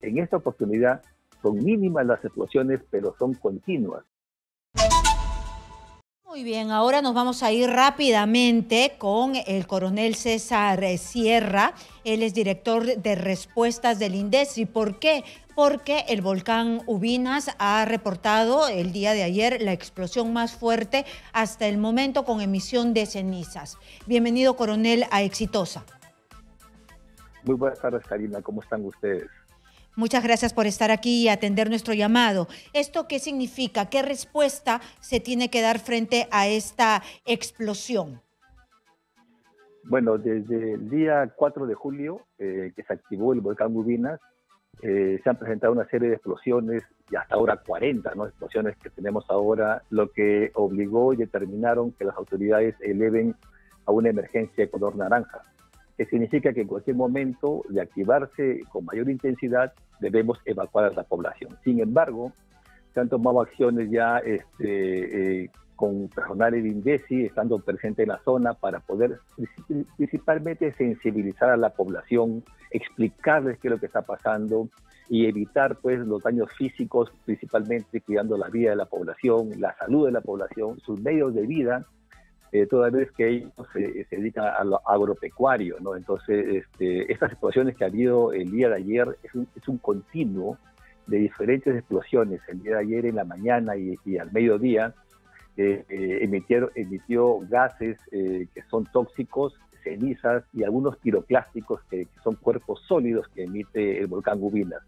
En esta oportunidad son mínimas las explosiones, pero son continuas. Muy bien, ahora nos vamos a ir rápidamente con el coronel César Sierra. Él es director de respuestas del INDESI. ¿Por qué? Porque el volcán Ubinas ha reportado el día de ayer la explosión más fuerte hasta el momento con emisión de cenizas. Bienvenido, coronel, a Exitosa. Muy buenas tardes, Karina. ¿Cómo están ustedes? Muchas gracias por estar aquí y atender nuestro llamado. ¿Esto qué significa? ¿Qué respuesta se tiene que dar frente a esta explosión? Bueno, desde el día 4 de julio eh, que se activó el volcán Ubinas, eh, se han presentado una serie de explosiones y hasta ahora 40 ¿no? explosiones que tenemos ahora, lo que obligó y determinaron que las autoridades eleven a una emergencia de color naranja que significa que en cualquier momento de activarse con mayor intensidad debemos evacuar a la población. Sin embargo, se han tomado acciones ya este, eh, con personal de INDECI estando presente en la zona para poder principalmente sensibilizar a la población, explicarles qué es lo que está pasando y evitar pues los daños físicos, principalmente cuidando la vida de la población, la salud de la población, sus medios de vida eh, toda vez que ellos se, dedican a lo agropecuario, ¿no? Entonces, este, estas explosiones que ha habido el día de ayer es un, es un continuo de diferentes explosiones. El día de ayer en la mañana y, al mediodía eh, eh, emitieron, emitió gases que son tóxicos, cenizas y algunos piroclásticos que, que, son cuerpos sólidos que emite el volcán Gubinas.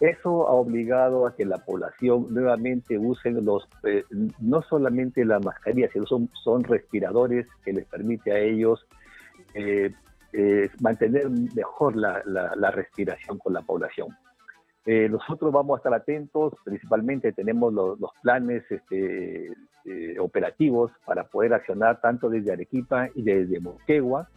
Eso ha obligado a que la población nuevamente usen los, eh, no solamente la mascarilla, sino son, son respiradores que les permite a ellos eh, eh, mantener mejor la, la, respiración con la población. nosotros vamos a estar atentos, principalmente tenemos los, planes este, operativos para poder accionar tanto desde Arequipa y desde Moquegua,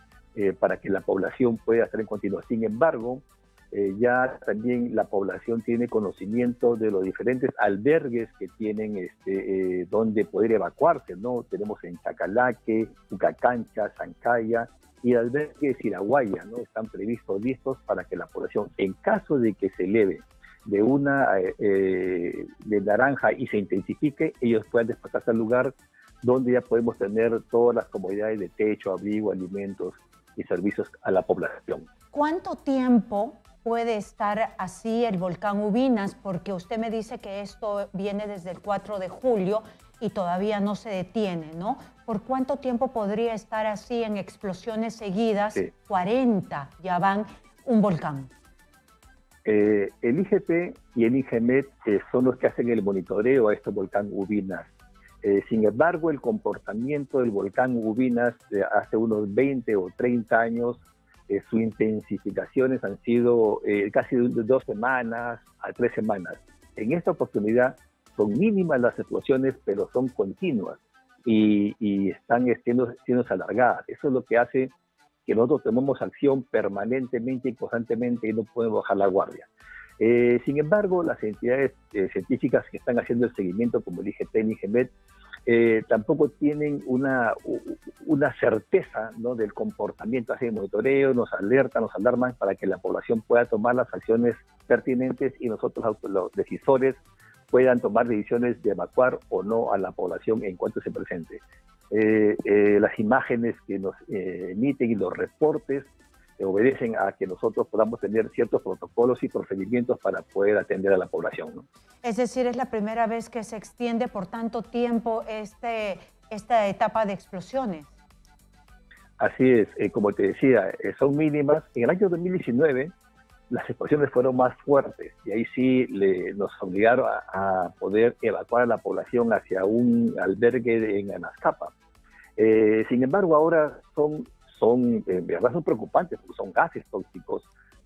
para que la población pueda estar en continuo. Sin embargo, eh, ya también la población tiene conocimiento de los diferentes albergues que tienen este, eh, donde poder evacuarse, ¿no? Tenemos en Chacalaque, Ucacancha, Zancaya y el albergue de Siraguaya, ¿no? Están previstos listos para que la población, en caso de que se eleve de una eh, de naranja y se intensifique, ellos puedan desplazarse al lugar donde ya podemos tener todas las comodidades de techo, abrigo, alimentos y servicios a la población. ¿Cuánto tiempo puede estar así el volcán Ubinas? Porque usted me dice que esto viene desde el 4 de julio y todavía no se detiene, ¿no? ¿Por cuánto tiempo podría estar así en explosiones seguidas? 40 ya van un volcán. Eh, el IGP y el IGMET eh, son los que hacen el monitoreo a este volcán Ubinas. Eh, sin embargo, el comportamiento del volcán Ubinas hace unos 20 o 30 años eh, sus intensificaciones han sido eh, casi de dos semanas a tres semanas. En esta oportunidad son mínimas las explosiones, pero son continuas y, están siendo, siendo alargadas. Eso es lo que hace que nosotros tomemos acción permanentemente y constantemente y no podemos bajar la guardia. Eh, sin embargo, las entidades científicas que están haciendo el seguimiento, como el IGT y IGMET, eh, tampoco tienen una, una certeza ¿no? del comportamiento, hacen monitoreo, nos alertan, nos alarman para que la población pueda tomar las acciones pertinentes y nosotros los decisores puedan tomar decisiones de evacuar o no a la población en cuanto se presente. Eh, eh, las imágenes que nos emiten y los reportes obedecen a que nosotros podamos tener ciertos protocolos y procedimientos para poder atender a la población. Es decir, es la primera vez que se extiende por tanto tiempo este, esta etapa de explosiones. Así es, eh, como te decía, eh, son mínimas. En el año 2019 las explosiones fueron más fuertes y ahí sí le, nos obligaron a, poder evacuar a la población hacia un albergue en Anazcapa. Eh, sin embargo, ahora son son, en verdad son preocupantes, porque son gases tóxicos,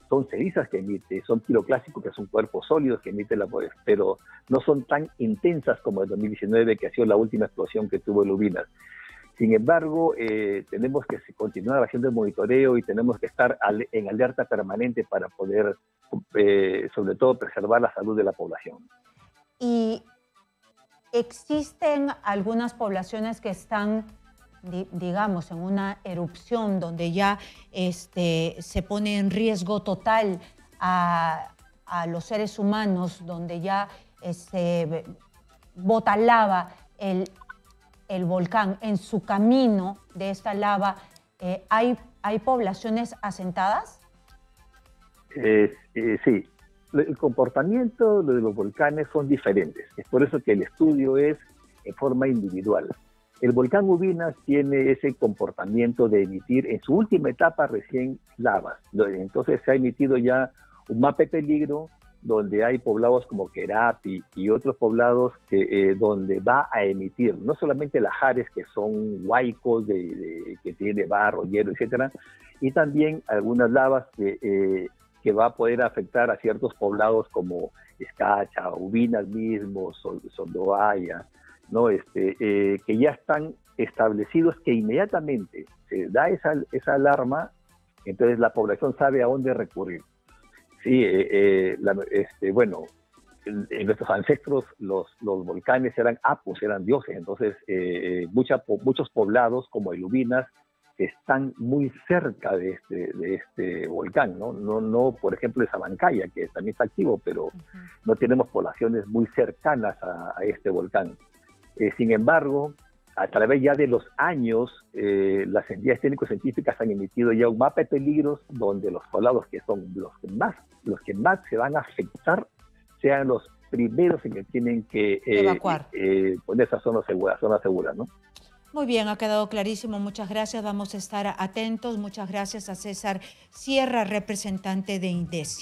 son cenizas que emite, son piroclásticos que son cuerpos sólidos que emite la pero no son tan intensas como el 2019, que ha sido la última explosión que tuvo el Ubinas. Sin embargo, eh, tenemos que continuar haciendo el monitoreo y tenemos que estar en alerta permanente para poder, eh, sobre todo, preservar la salud de la población. Y existen algunas poblaciones que están digamos, en una erupción donde ya este, se pone en riesgo total a, a los seres humanos, donde ya se bota lava el, el, volcán, en su camino de esta lava, eh, ¿hay, ¿hay poblaciones asentadas? Eh, sí, el comportamiento de los volcanes son diferentes. Es por eso que el estudio es en forma individual. El volcán Ubinas tiene ese comportamiento de emitir en su última etapa recién lavas. Entonces se ha emitido ya un mapa de peligro donde hay poblados como Querapi y otros poblados que, eh, donde va a emitir no solamente lajares que son huaicos de, que tiene barro, hielo, etcétera, y también algunas lavas que, eh, que va a poder afectar a ciertos poblados como Escacha, Ubinas mismo, Sondoaya, ¿no? Este, eh, que ya están establecidos que inmediatamente se da esa, esa alarma, entonces la población sabe a dónde recurrir. Sí, eh, eh, este, bueno, en, nuestros ancestros los, los volcanes eran apus, eran dioses, entonces muchos poblados como el Ubinas están muy cerca de este, de este volcán, ¿no? No, no por ejemplo, esa Sabancaya, que también está activo, pero no tenemos poblaciones muy cercanas a este volcán. Eh, sin embargo, a través ya de los años, eh, las entidades técnico-científicas han emitido ya un mapa de peligros donde los poblados que son los que más, los que más se van a afectar sean los primeros en que tienen que eh, evacuar, poner esa zona segura, zona segura, ¿no? Muy bien, ha quedado clarísimo. Muchas gracias. Vamos a estar atentos. Muchas gracias a César Sierra, representante de INDECI.